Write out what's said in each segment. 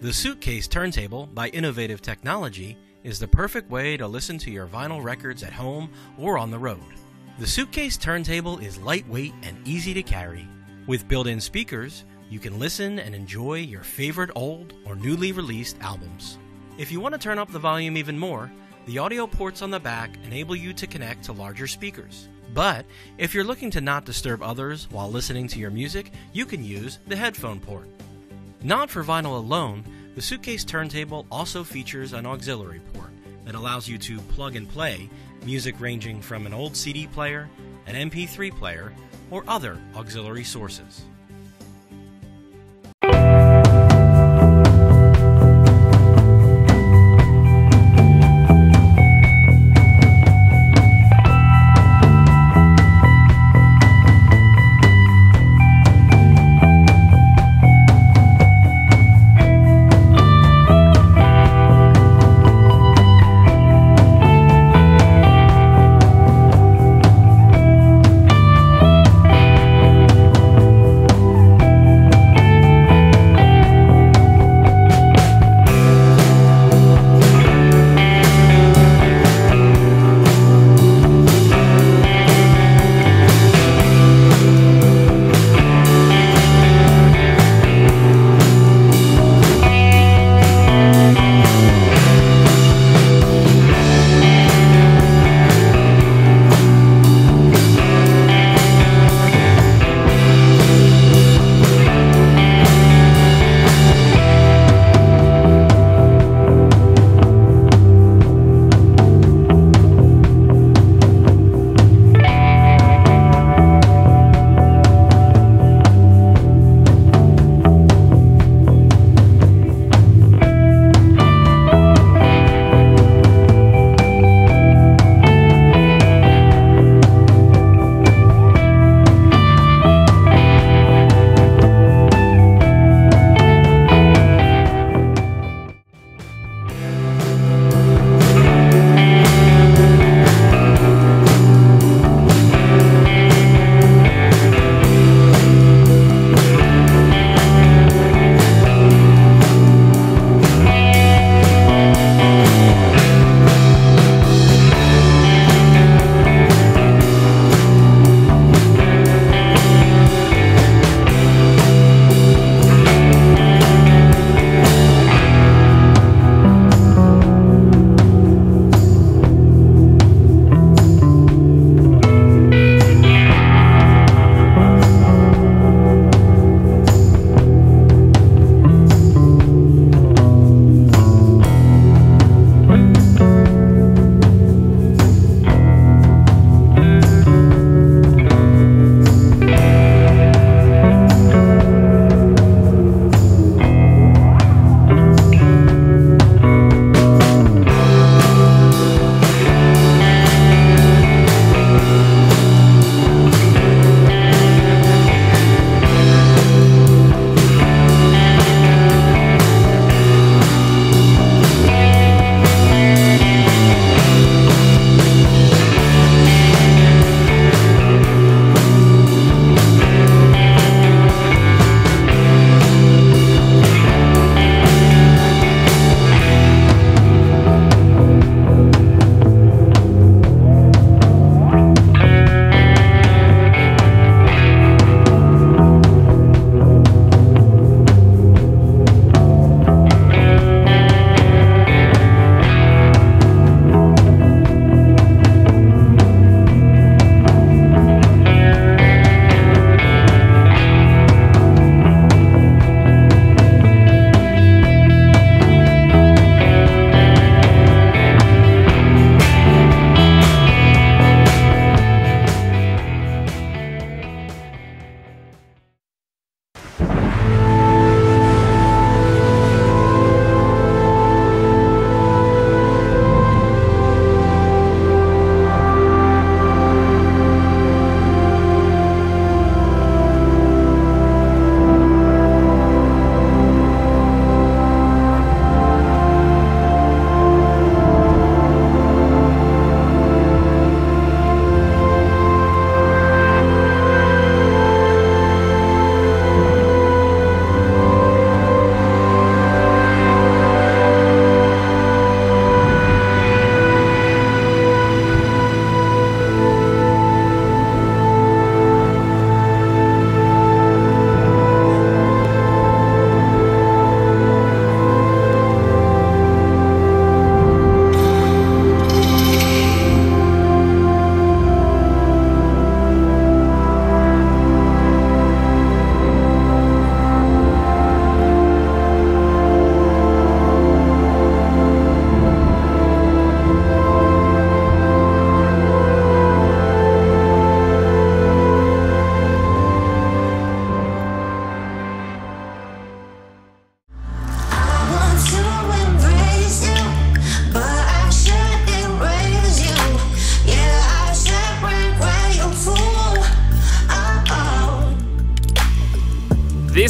The Suitcase Turntable by Innovative Technology is the perfect way to listen to your vinyl records at home or on the road. The Suitcase Turntable is lightweight and easy to carry. With built in speakers, you can listen and enjoy your favorite old or newly released albums. If you want to turn up the volume even more, the audio ports on the back enable you to connect to larger speakers. But if you're looking to not disturb others while listening to your music, you can use the headphone port. Not for vinyl alone, the Suitcase Turntable also features an auxiliary port that allows you to plug and play music ranging from an old CD player, an MP3 player, or other auxiliary sources.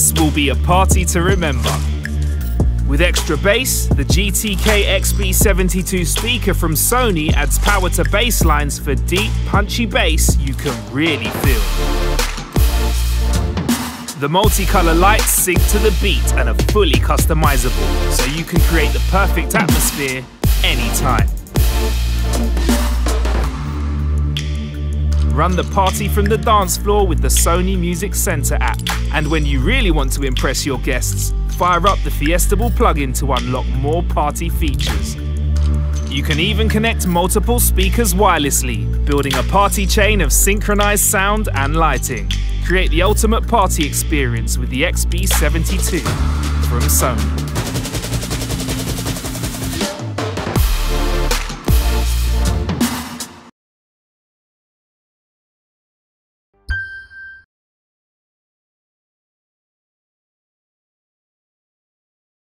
This will be a party to remember. With extra bass, the GTK XB72 speaker from Sony adds power to bass lines for deep, punchy bass you can really feel. The multicolour lights sync to the beat and are fully customizable, so you can create the perfect atmosphere anytime. Run the party from the dance floor with the Sony Music Center app. And when you really want to impress your guests, fire up the Fiestable plugin to unlock more party features. You can even connect multiple speakers wirelessly, building a party chain of synchronized sound and lighting. Create the ultimate party experience with the XB72 from Sony.